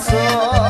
色。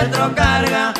Retrocarga,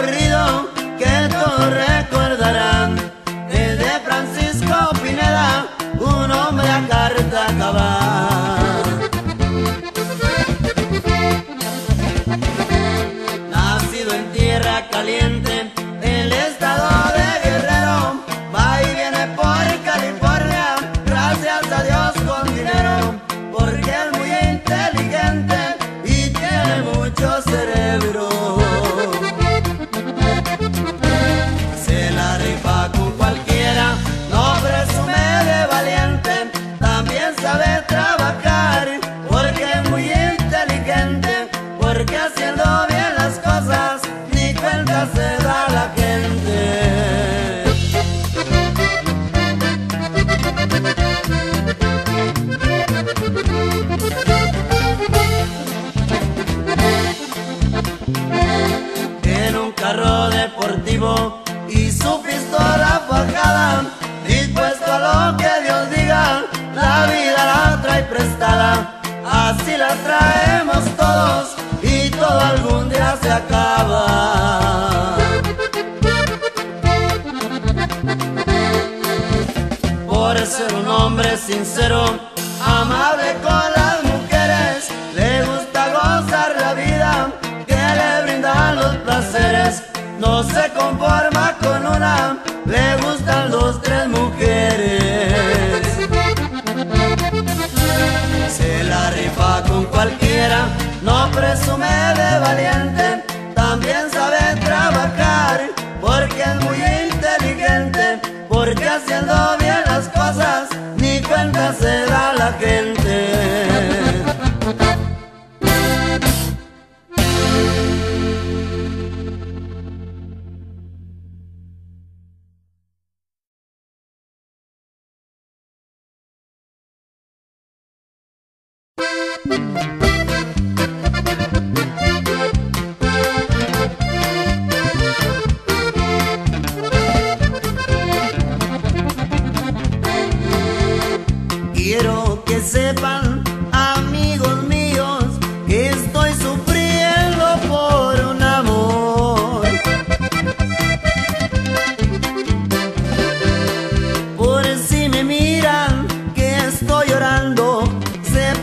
corrido. así la traemos todos y todo algún día se acaba. Por ser un hombre sincero,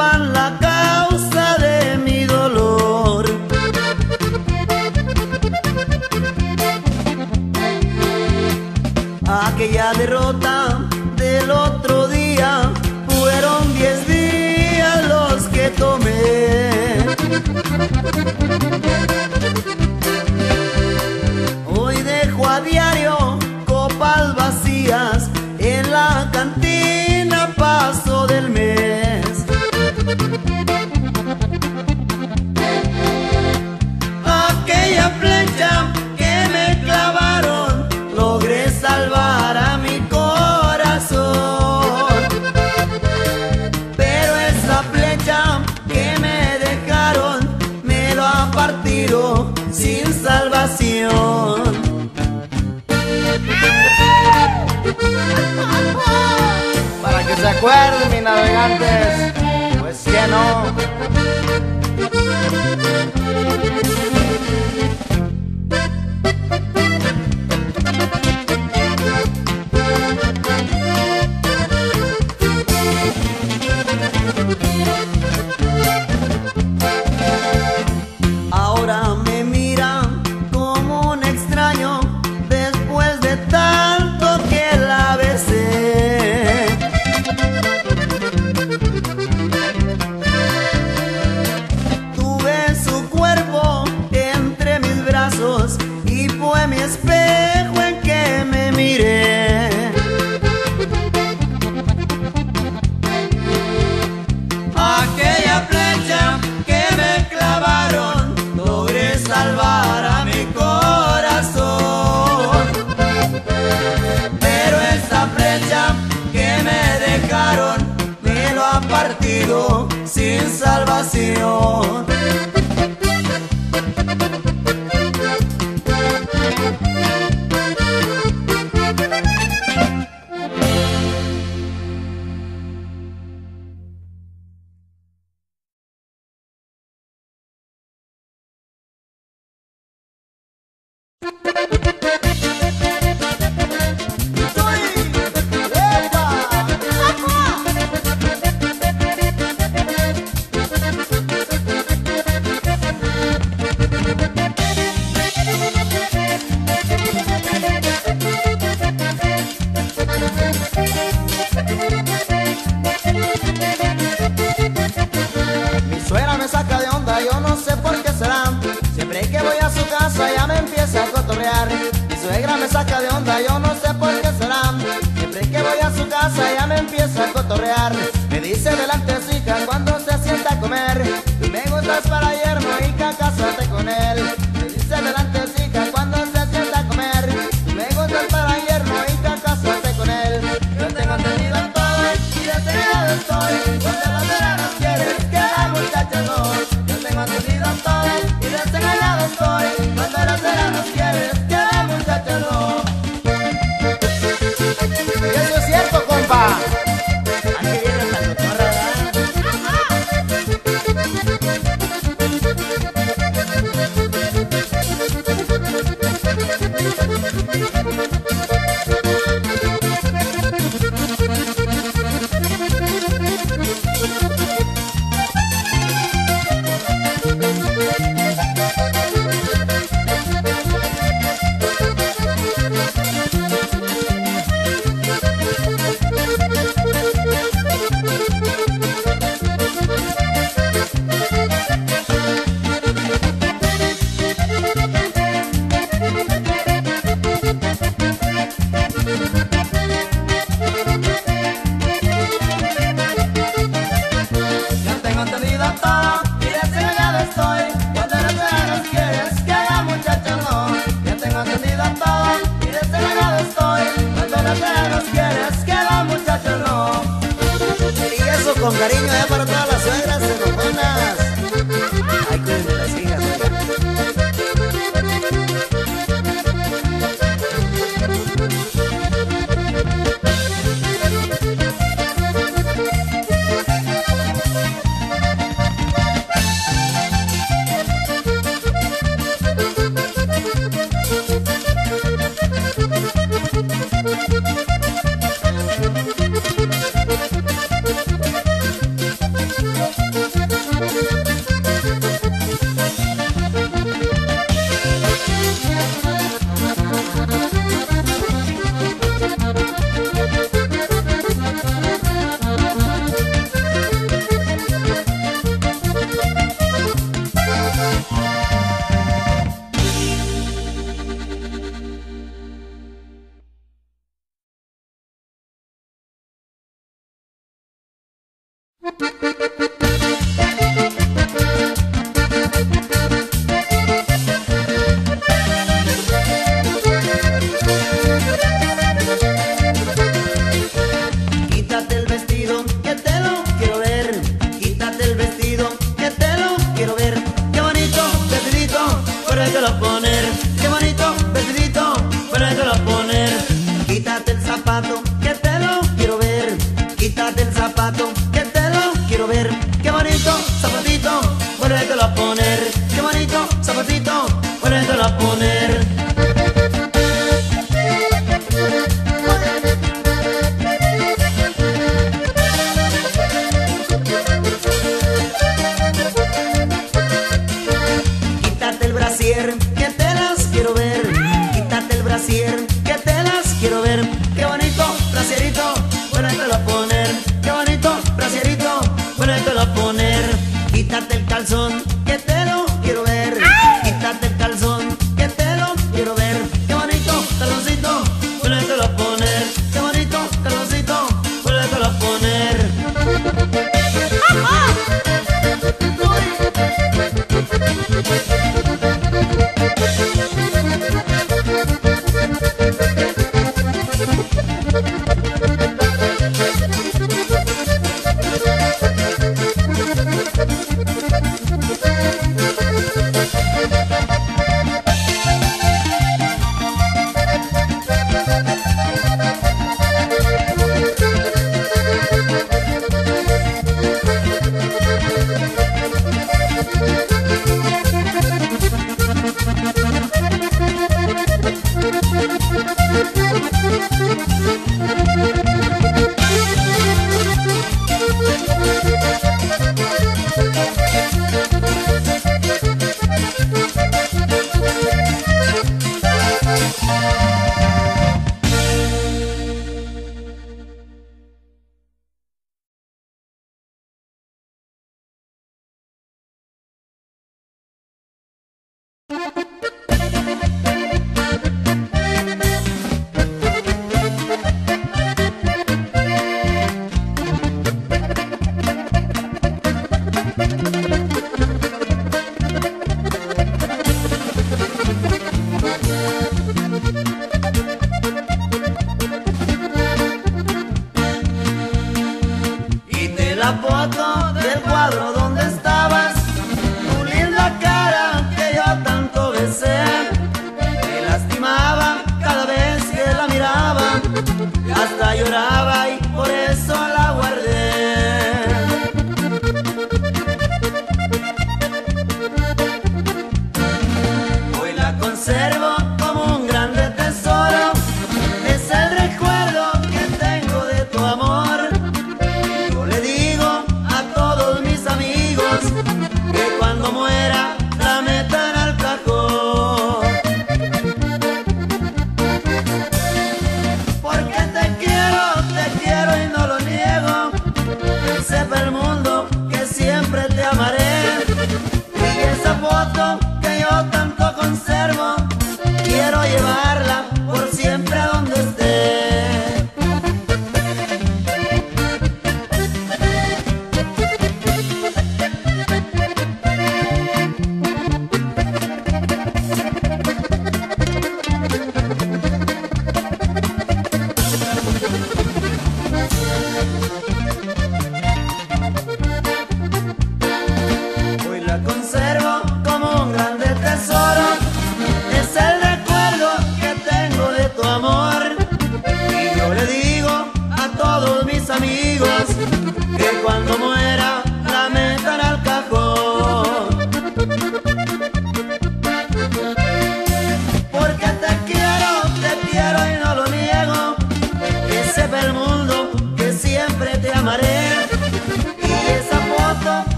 van Recuerden mis navegantes, pues que no. salvación. saca de onda, yo no sé por qué será. Siempre que voy a su casa, ya me empieza a cotorrear. Me dice de la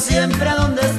siempre a donde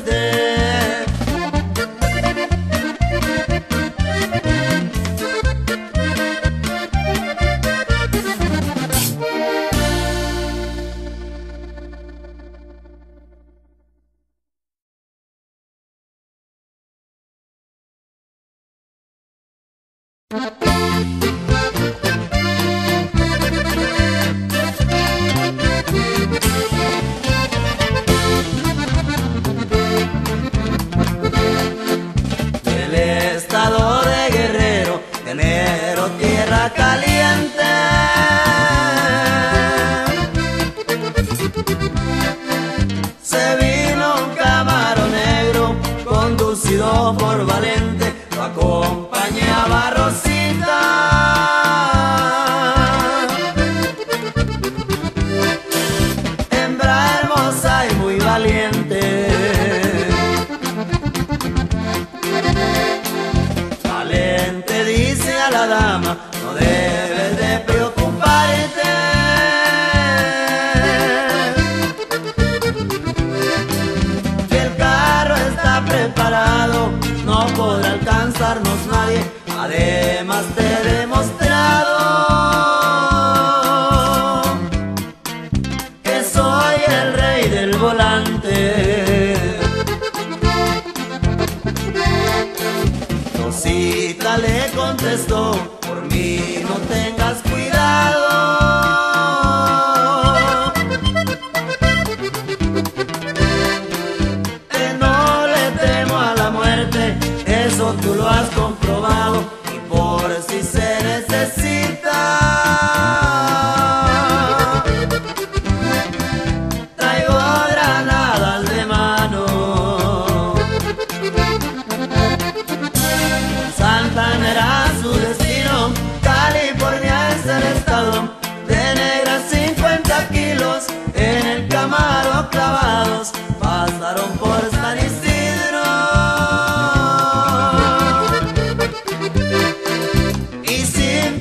Rosita le contestó, por mí no tengas que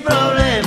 rolling.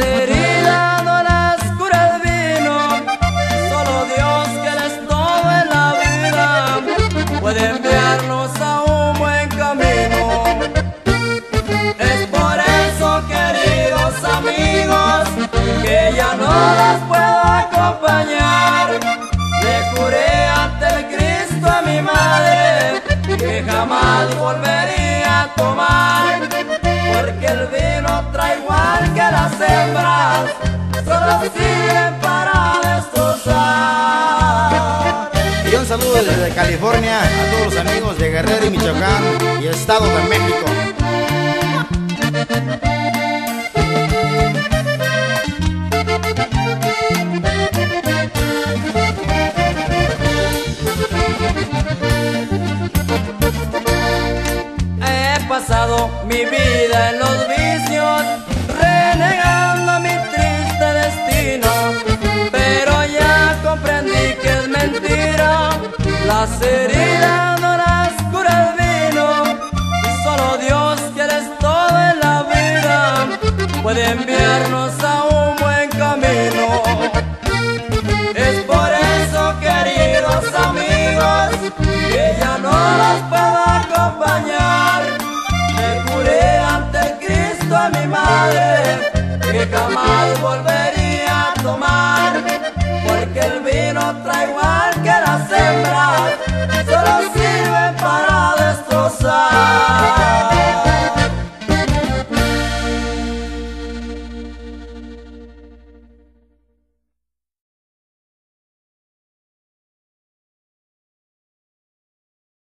hacer. sirven para destrozar. Y un saludo desde California a todos los amigos de Guerrero y Michoacán y Estado de México. He pasado mi vida en los vicios hacer